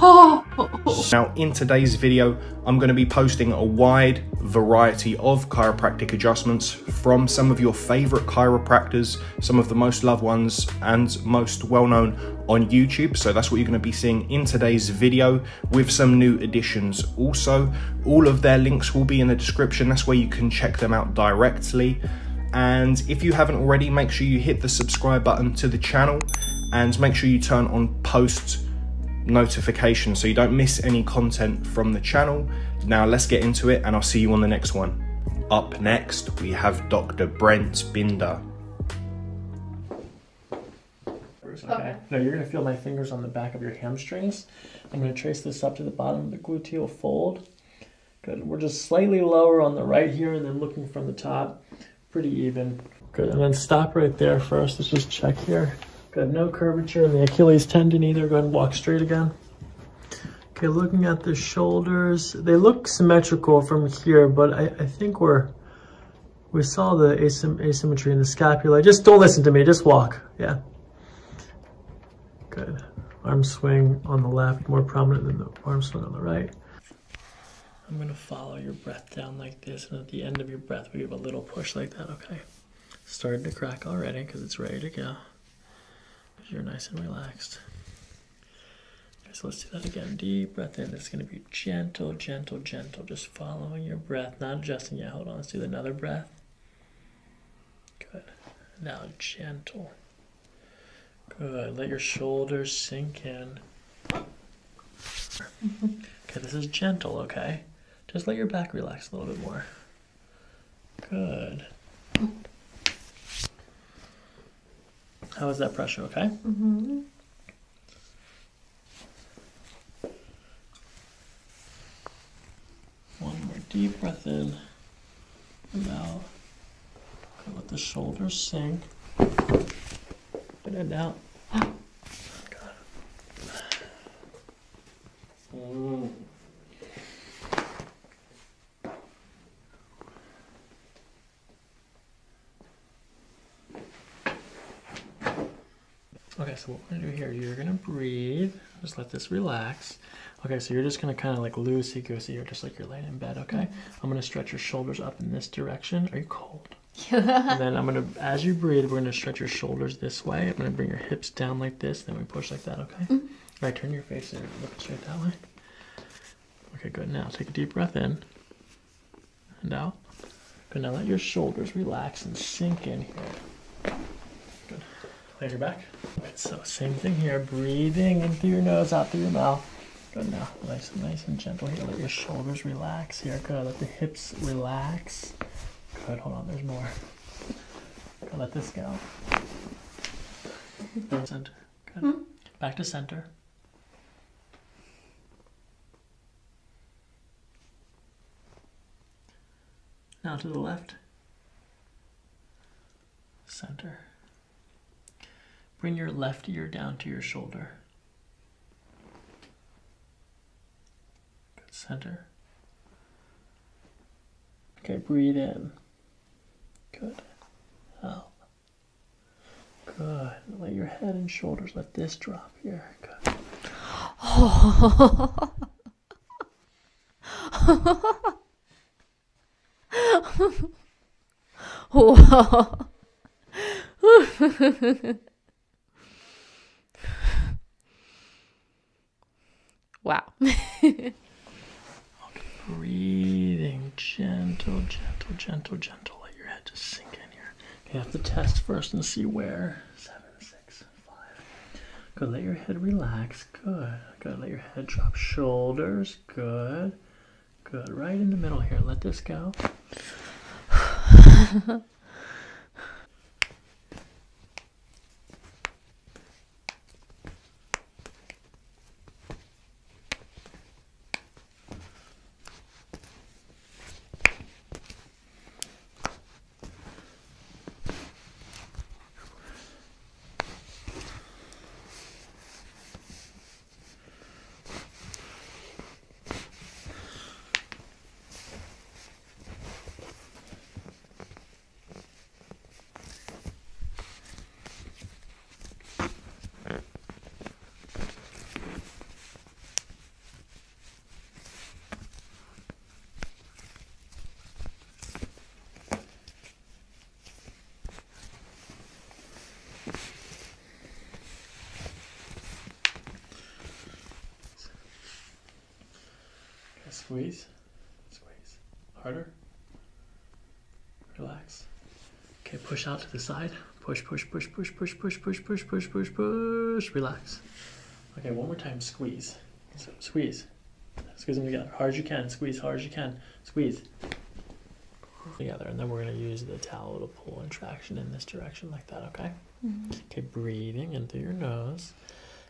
Oh. Now, in today's video, I'm going to be posting a wide variety of chiropractic adjustments from some of your favorite chiropractors, some of the most loved ones and most well known on YouTube. So that's what you're going to be seeing in today's video with some new additions. Also, all of their links will be in the description. That's where you can check them out directly. And if you haven't already, make sure you hit the subscribe button to the channel and make sure you turn on post notifications so you don't miss any content from the channel. Now let's get into it and I'll see you on the next one. Up next, we have Dr. Brent Binder. Okay. okay. Now you're going to feel my fingers on the back of your hamstrings. I'm going to trace this up to the bottom of the gluteal fold. Good. We're just slightly lower on the right here and then looking from the top. Pretty even. Good. And then stop right there first. Let's just check here. Good, no curvature in the Achilles tendon either. Go ahead and walk straight again. Okay, looking at the shoulders, they look symmetrical from here, but I, I think we're, we saw the asym asymmetry in the scapula. Just don't listen to me, just walk, yeah. Good. Arm swing on the left, more prominent than the arm swing on the right. I'm gonna follow your breath down like this, and at the end of your breath, we give a little push like that, okay? Starting to crack already, because it's ready to go you're nice and relaxed. Okay, so let's do that again. Deep breath in. It's going to be gentle, gentle, gentle. Just following your breath, not adjusting yet. Hold on. Let's do another breath. Good. Now gentle. Good. Let your shoulders sink in. Okay, this is gentle, okay? Just let your back relax a little bit more. Good. How is that pressure, okay? Mm-hmm. One more deep breath in and out. Let the shoulders sink. Put it out. Mm. Okay, so what we're gonna do here, you're gonna breathe, just let this relax. Okay, so you're just gonna kind of like loosey-goosey here, just like you're laying in bed, okay? Mm -hmm. I'm gonna stretch your shoulders up in this direction. Are you cold? Yeah. and then I'm gonna, as you breathe, we're gonna stretch your shoulders this way. I'm gonna bring your hips down like this, then we push like that, okay? Mm -hmm. Right, turn your face in, look straight that way. Okay, good. Now take a deep breath in and out. Good, now let your shoulders relax and sink in here. Your back. Right, so same thing here. Breathing in through your nose, out through your mouth. Good now. Nice and nice and gentle here. Let your shoulders relax here. Good. Let the hips relax. Good. Hold on. There's more. Good. Let this go. Center. Good. Hmm? Back to center. Now to the left. Center. Bring your left ear down to your shoulder. Good center. Okay, breathe in. Good. Out. Good. Let your head and shoulders, let this drop here. Good. Whoa. Wow. okay, breathing gentle, gentle, gentle, gentle. Let your head just sink in here. You have to test first and see where. Seven, six, five. Good. Let your head relax. Good. Good. Let your head drop. Shoulders. Good. Good. Right in the middle here. Let this go. Squeeze. Squeeze. Harder. Relax. Okay, push out to the side. Push, push, push, push, push, push, push, push, push, push, push. Relax. Okay, one more time. Squeeze. So, squeeze. Squeeze them together. Hard as you can. Squeeze hard as you can. Squeeze. Together, and then we're gonna use the towel to pull in traction in this direction like that. Okay. Mm-hmm. Okay, breathing in through your nose.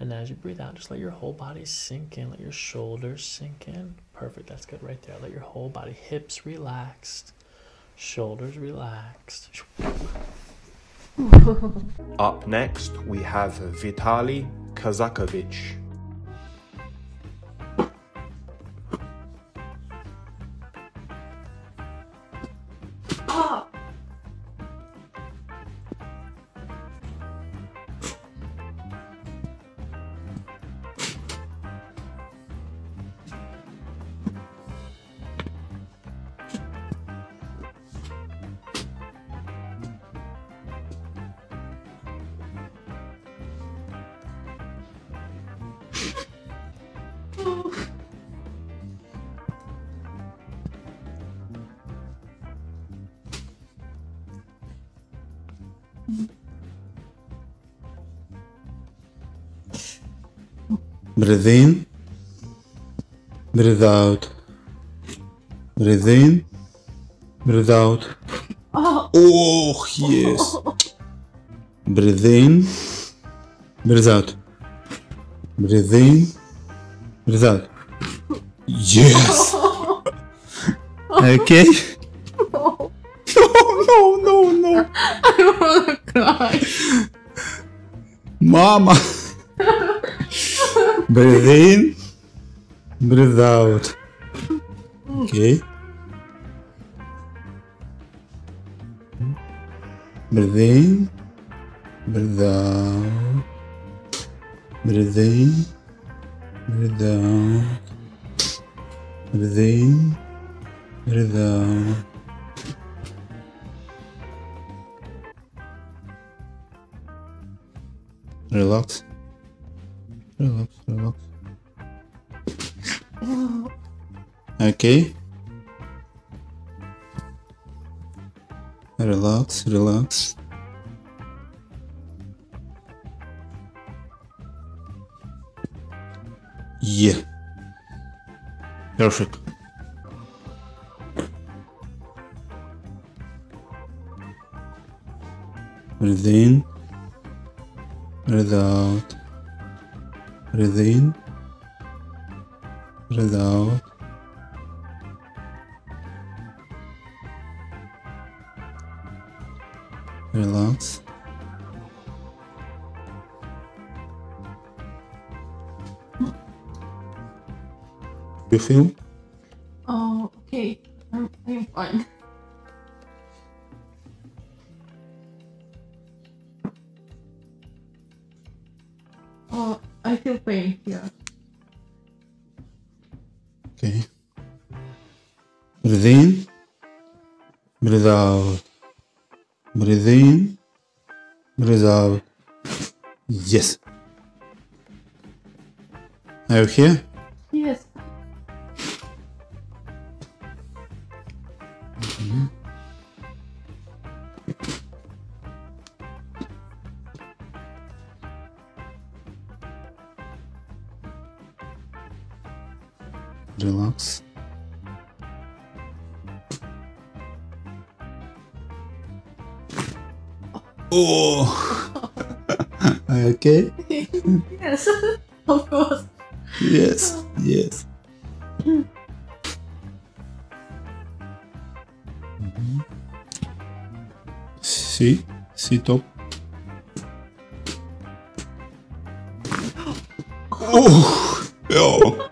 And as you breathe out, just let your whole body sink in. Let your shoulders sink in. Perfect. That's good right there. Let your whole body, hips relaxed, shoulders relaxed. Up next, we have Vitali Kazakovic. Breathe in. Breathe out. Breathe in. Breathe out. Oh. oh, yes. Breathe in. Breathe out. Breathe in. Breathe out. Yes. Okay. No, no, no, no. I wanna cry. Mama. breathe in. Breathe out. Okay. Breathe in. Breathe out. Breathe in. Breathe out. Breathe in. Breathe out. Relax. Relax, relax. Okay. Relax, relax. Yeah. Perfect. Breathe in. Breathe out. Breathe in. Breathe out. Relax. Feel? Oh, okay. Um, I'm, I'm fine. Oh, I feel pain here. Okay. Breathe in. Breathe out. Breathe in. Breathe out. Yes. Are you here? Yes. Relax. Oh. Are you okay? yes. of course. Yes. Yes. See? See top? Oh! Oh!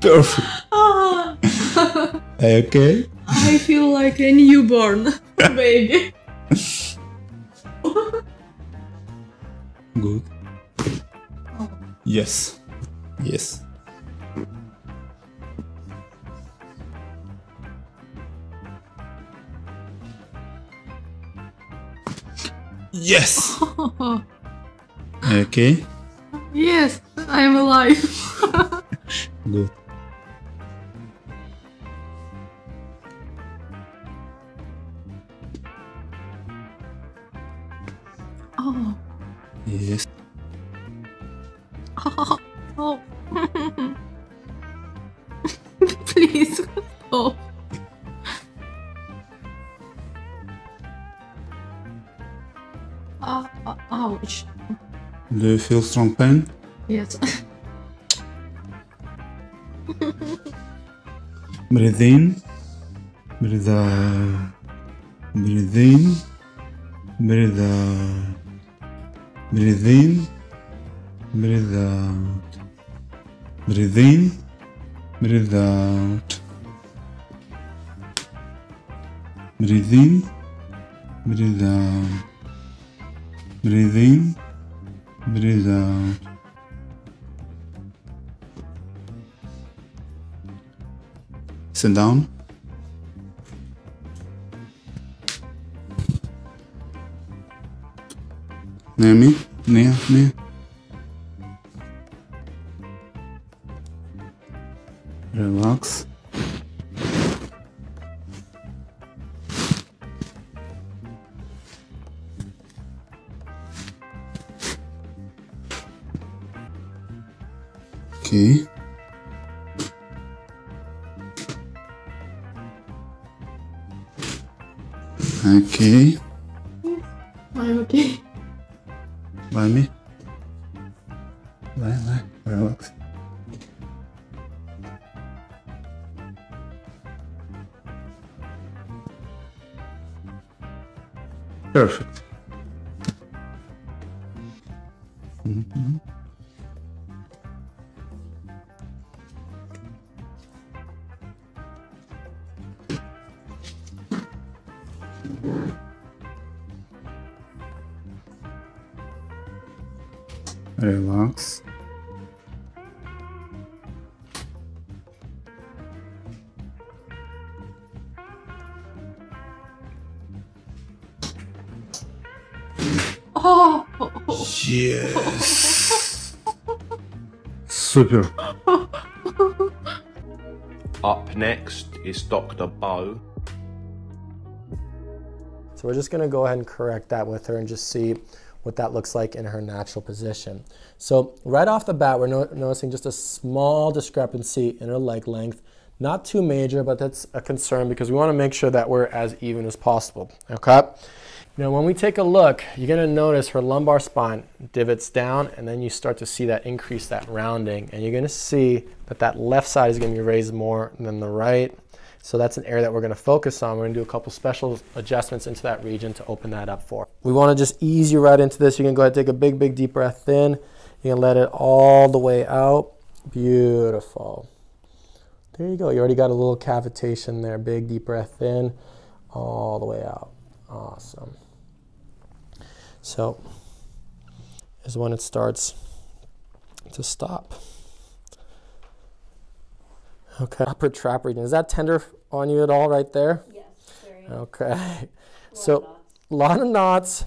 Perfect. You eh, okay? I feel like a newborn baby. Good. Yes. Yes. Yes. Okay. yes, I am alive. Good. Do you feel strong pain? Yes. Breathe in. Breathe out. Breathe in. Breathe out. Breathe in. Breathe out. Breathe in. Breathe out. Breathe in. Breathe out. Breathe in. Breathe out. Sit down. Near me, near, near. Relax. Mhm. Relax. Oh, Yes. Super. Up next is Dr. Beau. So we're just going to go ahead and correct that with her and just see what that looks like in her natural position. So right off the bat, we're no- noticing just a small discrepancy in her leg length. Not too major, but that's a concern because we want to make sure that we're as even as possible. Okay. Now, when we take a look, you're going to notice her lumbar spine divots down, and then you start to see that increase, that rounding, and you're going to see that that left side is going to be raised more than the right. So that's an area that we're going to focus on. We're going to do a couple special adjustments into that region to open that up for. We want to just ease you right into this. You can go ahead and take a big, big deep breath in. You can let it all the way out. Beautiful. There you go. You already got a little cavitation there. Big deep breath in, all the way out. Awesome. So is when it starts to stop. Okay. Upper trap region. Is that tender on you at all right there? Yes, very Okay. So a lot of knots.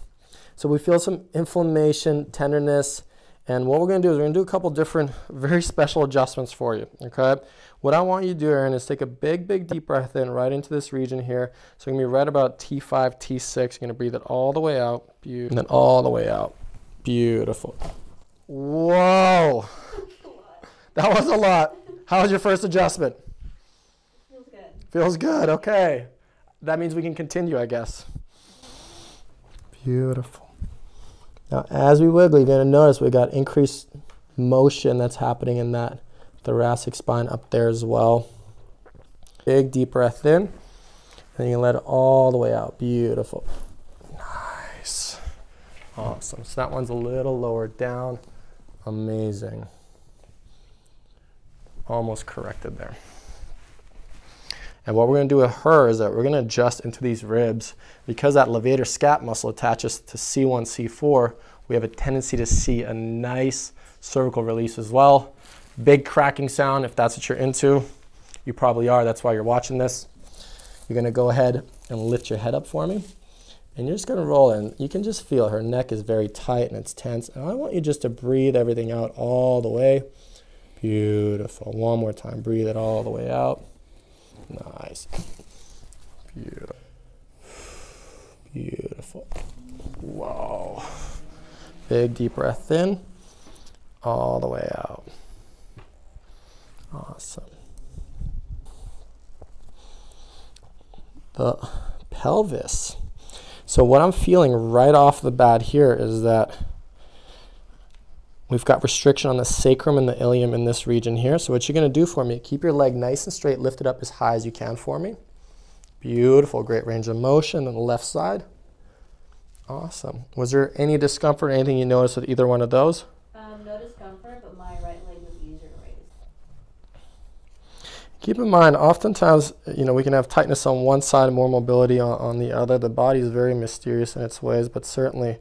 So we feel some inflammation, tenderness, and what we're going to do is we're going to do a couple different, very special adjustments for you. Okay. What I want you to do, Aaron, is take a big, big deep breath in right into this region here. So you're going to be right about T5, T6. You're going to breathe it all the way out, Beau- and then all the way out. Beautiful. Whoa. That was a lot. How was your first adjustment? Feels good. Feels good. Okay. That means we can continue, I guess. Beautiful. Now, as we wiggle, you're going to notice we got increased motion that's happening in that thoracic spine up there as well. Big deep breath in. And you let it all the way out. Beautiful. Nice. Awesome. So that one's a little lower down. Amazing. Almost corrected there. And what we're going to do with her is that we're going to adjust into these ribs. Because that levator scap muscle attaches to C1, C4, we have a tendency to see a nice cervical release as well. Big cracking sound, if that's what you're into. You probably are, that's why you're watching this. You're going to go ahead and lift your head up for me. And you're just going to roll in. You can just feel her neck is very tight and it's tense. And I want you just to breathe everything out all the way. Beautiful. One more time. Breathe it all the way out. Nice. Beautiful. Beautiful. Whoa. Big deep breath in, all the way out. Awesome. The pelvis. So, what I'm feeling right off the bat here is that we've got restriction on the sacrum and the ilium in this region here. So, what you're going to do for me, keep your leg nice and straight, lifted up as high as you can for me. Beautiful, great range of motion on the left side. Awesome. Was there any discomfort, anything you noticed with either one of those? Um, no discomfort, but my right leg was easier to raise. Keep in mind, oftentimes, you know, we can have tightness on one side and more mobility on, on the other. The body is very mysterious in its ways, but certainly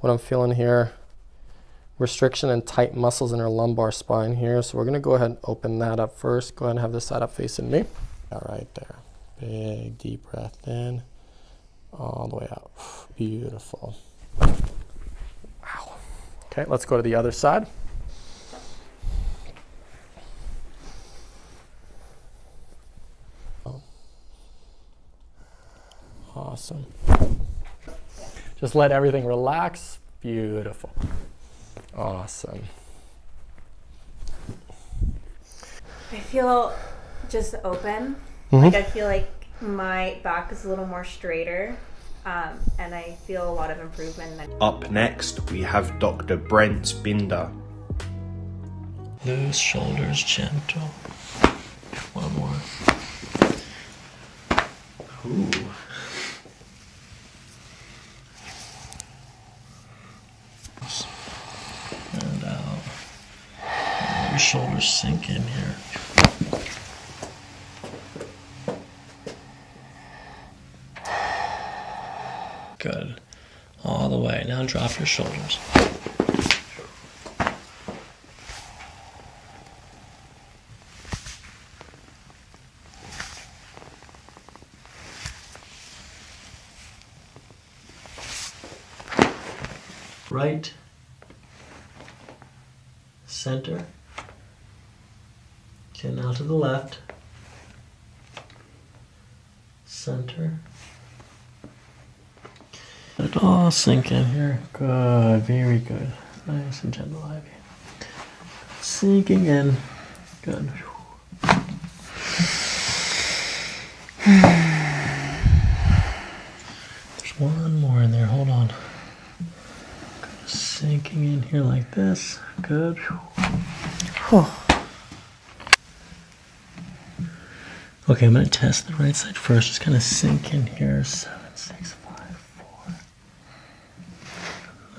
what I'm feeling here, restriction and tight muscles in our lumbar spine here. So we're going to go ahead and open that up first. Go ahead and have this side up facing me. All right there. Big deep breath in, all the way out. Beautiful. Wow. Okay, let's go to the other side. Awesome. Just let everything relax. Beautiful. Awesome. I feel just open. Mhm. Like I feel like my back is a little more straighter, um, and I feel a lot of improvement. Up next, we have Dr. Brent Binder. Loose shoulders, gentle. One more. Ooh. And out. Let your shoulders sink in here. Good. All the way. Now drop your shoulders. right, center. To the left, center. It all sink in here. Good, very good. Nice and gentle, Ivy. Sinking in. Good. There's one more in there. Hold on sinking in here like this. Good. Okay, I'm gonna test the right side first. Just kind of sink in here. Seven, six, five, four.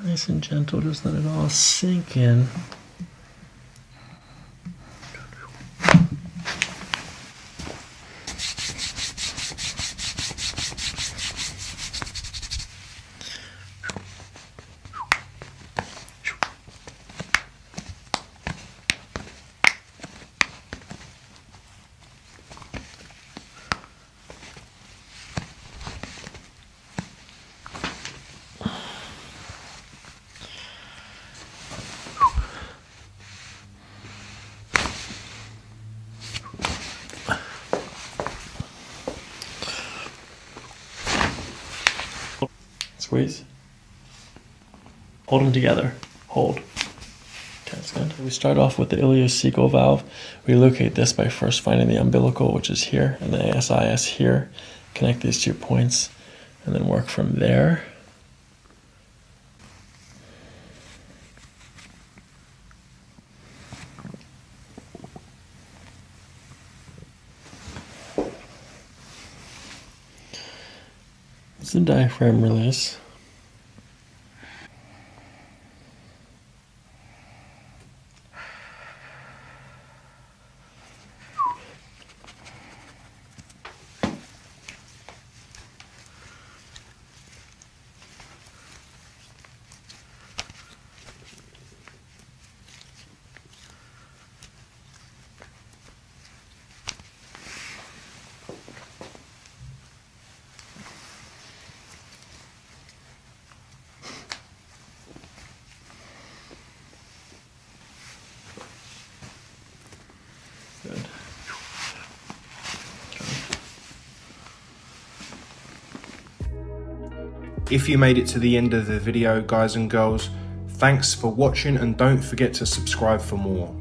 Nice and gentle. Just let it all sink in. Squeeze. Hold them together. Hold. That's good. We start off with the ileocecal valve. We locate this by first finding the umbilical, which is here, and the ASIS here. Connect these two points, and then work from there. Diaphragm release. If you made it to the end of the video, guys and girls, thanks for watching and don't forget to subscribe for more.